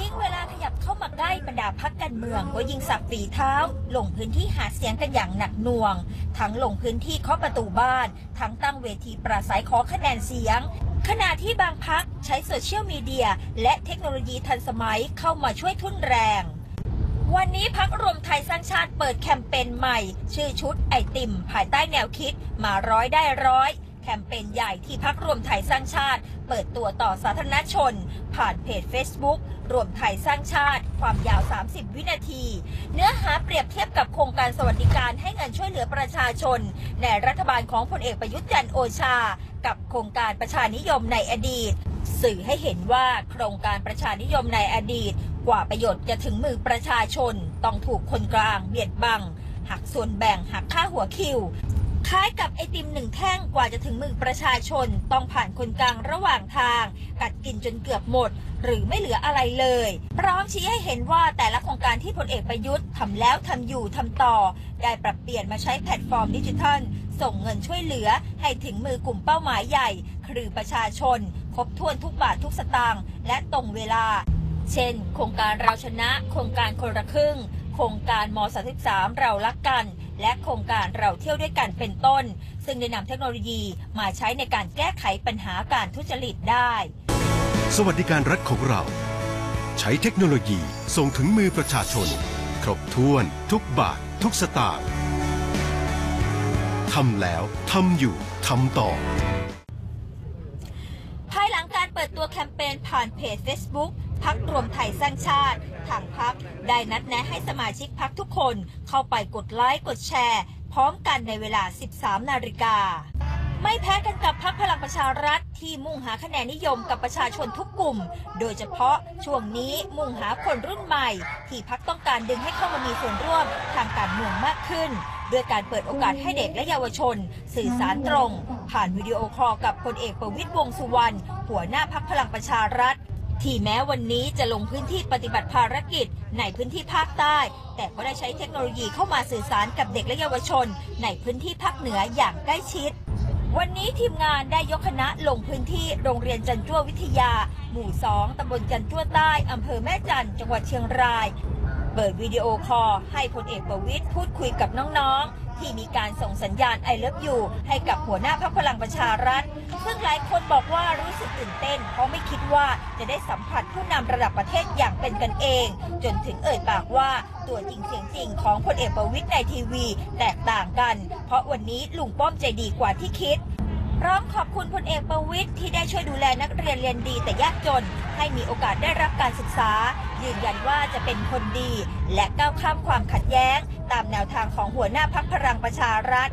ยิ่งเวลาขยับเข้ามาใกล้บรรดาพักการเมืองก็ยิ่งสับฝีเท้า ลงพื้นที่หาเสียงกันอย่างหนักหน่วง ทั้งลงพื้นที่เคาะประตูบ้าน ทั้งตั้งเวทีปราศัยขอคะแนนเสียง ขณะที่บางพักใช้โซเชียลมีเดีย และเทคโนโลยีทันสมัยเข้ามาช่วยทุ่นแรงวันนี้พักรวมไทยสร้างชาติเปิดแคมเปญใหม่ ชื่อชุดไอติม ภายใต้แนวคิดมาร้อยได้ร้อย แคมเปญใหญ่ที่พักรวมไทยสร้างชาติ เปิดตัวต่อสาธารณชน ผ่านเพจ Facebook รวมไทยสร้างชาติ ความยาว 30 วินาที เนื้อหาเปรียบเทียบกับโครงการสวัสดิการให้เงินช่วยเหลือประชาชน ในรัฐบาลของพลเอกประยุทธ์จันโอชา กับโครงการประชานิยมในอดีต สื่อให้เห็นว่าโครงการประชานิยมในอดีต กว่าประโยชน์จะถึงมือประชาชน ต้องถูกคนกลางเบียดบังหักส่วนแบ่งหักค่าหัวคิว คล้ายกับไอติมหนึ่งแท่งกว่าจะถึงมือประชาชน ต้องผ่านคนกลางระหว่างทาง กัดกินจนเกือบหมด หรือไม่เหลืออะไรเลย พร้อมชี้ให้เห็นว่าแต่ละโครงการที่พลเอกประยุทธ์ทำแล้วทำอยู่ทำต่อ ได้ปรับเปลี่ยนมาใช้แพลตฟอร์มดิจิทัล ส่งเงินช่วยเหลือให้ถึงมือกลุ่มเป้าหมายใหญ่ คือประชาชน ครบถ้วนทุกบาททุกสตางค์และตรงเวลา เช่น โครงการเราชนะ โครงการคนละครึ่ง โครงการม .33 เรารักกัน และโครงการเราเที่ยวด้วยกันเป็นต้น ซึ่งได้นำเทคโนโลยีมาใช้ในการแก้ไขปัญหาการทุจริตได้ สวัสดิการรัฐของเรา ใช้เทคโนโลยีส่งถึงมือประชาชน ครบถ้วน ทุกบาท ทุกสตางค์ทำแล้วทำอยู่ทำต่อ ภายหลังการเปิดตัวแคมเปญผ่านเพจ Facebook พักรวมไทยสร้างชาติ ทางพักได้นัดแนะให้สมาชิกพักทุกคนเข้าไปกดไลค์กดแชร์ พร้อมกันในเวลา 13 นาฬิกา ไม่แพ้กันกับพักพลังประชารัฐที่มุ่งหาคะแนนนิยมกับประชาชนทุกกลุ่ม โดยเฉพาะช่วงนี้มุ่งหาคนรุ่นใหม่ ที่พักต้องการดึงให้เข้ามามีส่วนร่วมทางการเมืองมากขึ้นด้วยการเปิดโอกาสให้เด็กและเยาวชน สื่อสารตรง ผ่านวิดีโอคอลกับพลเอกประวิตยวงสุวรรณหัวหน้าพักพลังประชารัฐ ที่แม้วันนี้จะลงพื้นที่ปฏิบัติภารกิจในพื้นที่ภาคใต้ แต่ก็ได้ใช้เทคโนโลยีเข้ามาสื่อสารกับเด็กและเยาวชน ในพื้นที่ภาคเหนืออย่างใกล้ชิด วันนี้ทีมงานได้ยกคณะลงพื้นที่โรงเรียนจันจ้ววิทยา หมู่ 2ตำบลจันจ้วใต้ อำเภอแม่จัน จังหวัดเชียงราย เปิดวิดีโอคอลให้พลเอกประวิตยพูดคุยกับน้องๆ ที่มีการส่งสัญญาณ I love you ให้กับหัวหน้าพรรคพลังประชารัฐ ซึ่งหลายคนบอกว่ารู้สึกตื่นเต้น เพราะไม่คิดว่าจะได้สัมผัสผู้นำระดับประเทศอย่างเป็นกันเอง จนถึงเอ่ยปากว่าตัวจริงเสียงจริงของพลเอกประวิตยในทีวีแตกต่างกัน เพราะวันนี้ลุงป้อมใจดีกว่าที่คิด พร้อมขอบคุณพลเอกประวิตยที่ได้ช่วยดูแลนักเรียนเรียนดีแต่ยากจน ให้มีโอกาสได้รับการศึกษา ยืนยันว่าจะเป็นคนดี และก้าวข้ามความขัดแย้ง ตามแนวทางของหัวหน้าพักพลังประชารัฐ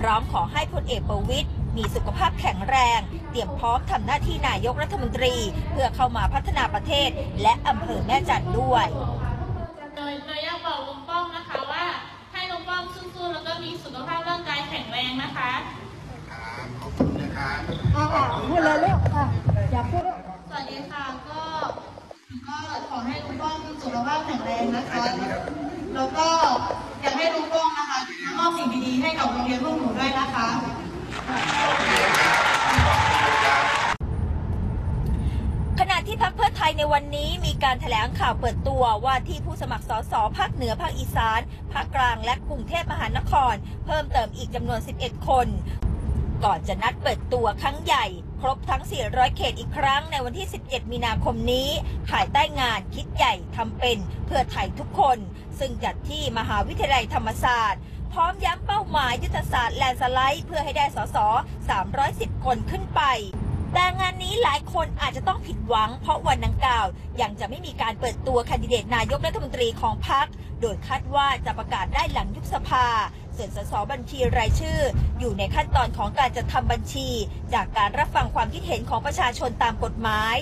พร้อมขอให้พลเอกประวิตยมีสุขภาพแข็งแรง เตรียมพร้อมทำหน้าที่นายกรัฐมนตรี เพื่อเข้ามาพัฒนาประเทศ และอำเภอแม่จันด้วยโดยโดยกบอกลุงป้อมนะคะว่า ให้ลุงป้อมสู้ๆแล้วก็มีสุขภาพร่างกายแข็งแรงนะคะ อ่าพูดเลยลูกอะอยากพูดลูกสวัสดีค่ะก็ก็ขอให้ลุงป้อมสุขภาพแข็งแรงนะคะ แล้วก็อยากให้ลุงป้อมนะคะมอบสิ่งดีๆให้กับโรงเรียนพวกหนูด้วยนะคะขณะที่พักเพื่อไทยในวันนี้มีการแถลงข่าวเปิดตัวว่าที่ผู้สมัครสสภาคเหนือภาคอีสานภาคกลางและกรุงเทพมหานคร เพิ่มเติมอีกจำนวน 11 คน ก่อนจะนัดเปิดตัวครั้งใหญ่ ครบทั้ง 400 เขตอีกครั้งในวันที่ 17 มีนาคมนี้ ภายใต้งานคิดใหญ่ทำเป็นเพื่อไทยทุกคน ซึ่งจัดที่มหาวิทยาลัยธรรมศาสตร์ พร้อมย้ำเป้าหมายยุทธศาสตร์แลนด์สไลด์เพื่อให้ได้สส 310 คนขึ้นไปแต่งานนี้หลายคนอาจจะต้องผิดหวัง เพราะวันดังกล่าว ยังจะไม่มีการเปิดตัวแคนดิเดตนายกรัฐมนตรีของพรรคโดยคาดว่าจะประกาศได้หลังยุบสภา ส่วนสสบัญชีรายชื่อ อยู่ในขั้นตอนของการจัดทำบัญชี จากการรับฟังความคิดเห็นของประชาชนตามกฎหมาย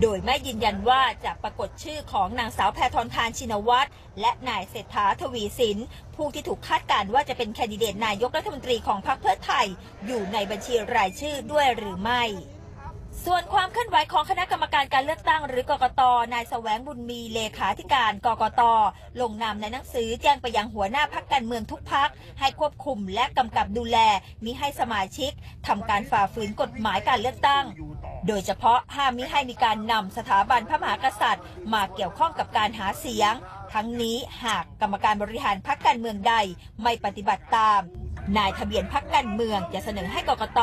โดยไม่ยืนยันว่าจะปรากฏชื่อของนางสาวแพทองทานชินวัตรและนายเศรษฐาทวีสิน ผู้ที่ถูกคาดการณ์ว่าจะเป็นแคนดิเดตนายกรัฐมนตรีของพรรคเพื่อไทย อยู่ในบัญชีรายชื่อด้วยหรือไม่ ส่วนความเคลื่อนไหวของคณะกรรมการการเลือกตั้งหรือกกต นายแสวงบุญมีเลขาธิการกกต ลงนามในหนังสือแจ้งไปยังหัวหน้าพักการเมืองทุกพักให้ควบคุมและกำกับดูแลมิให้สมาชิกทำการฝ่าฝืนกฎหมายการเลือกตั้ง โดยเฉพาะห้ามมิให้มีการนำสถาบันพระมหากษัตริย์ มาเกี่ยวข้องกับการหาเสียง ทั้งนี้หากกรรมการบริหารพักการเมืองใดไม่ปฏิบัติตาม นายทะเบียนพักการเมืองจะเสนอให้กกต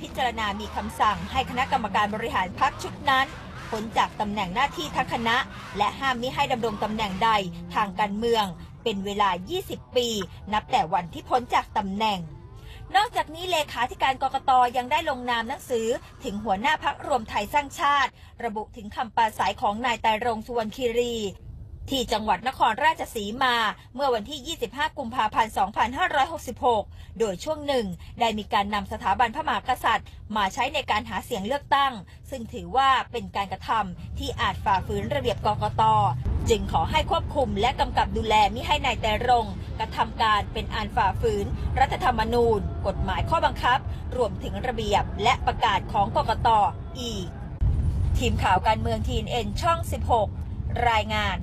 พิจารณามีคำสั่งให้คณะกรรมการบริหารพักชุดนั้นพ้นจากตำแหน่งหน้าที่ทั้งคณะ และห้ามมิให้ดำรงตำแหน่งใดทางการเมือง เป็นเวลา 20 ปี นับแต่วันที่พ้นจากตำแหน่ง นอกจากนี้เลขาธิการกกตยังได้ลงนามหนังสือ ถึงหัวหน้าพักรวมไทยสร้างชาติ ระบุถึงคำปราศัยของนายไตรรงสุวรรณคีรี ที่จังหวัดนครราชสีมาเมื่อวันที่ 25 กุมภาพันธ์ 2566 โดยช่วงหนึ่ง ได้มีการนำสถาบันพระมหากษัตริย์ มาใช้ในการหาเสียงเลือกตั้ง ซึ่งถือว่าเป็นการกระทำที่อาจฝ่าฝืนระเบียบกกต จึงขอให้ควบคุมและกำกับดูแลมิให้นายแต่รงกระทำการเป็นอันฝ่าฝืน รัฐธรรมนูญ กฎหมายข้อบังคับ รวมถึงระเบียบและประกาศของกกตอีก ทีมข่าวการเมืองทีนเอ็นช่อง 16 รายงาน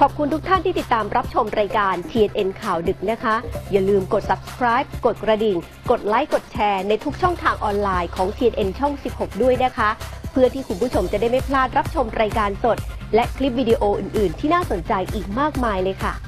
ขอบคุณทุกท่านที่ติดตามรับชมรายการ TNN ข่าวดึกนะคะ อย่าลืมกด subscribe กดกระดิ่ง กดไลค์ กดแชร์ในทุกช่องทางออนไลน์ของ TNN ช่อง 16 ด้วยนะคะ เพื่อที่คุณผู้ชมจะได้ไม่พลาดรับชมรายการสด และคลิปวิดีโออื่น ๆ ที่น่าสนใจอีกมากมายเลยค่ะ